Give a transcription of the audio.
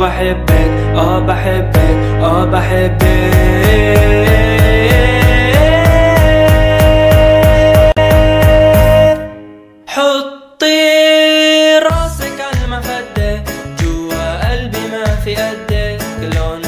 بحبك آه بحبك آه بحبك. حطي راسك على المخدة جوا قلبي ما في قدك لون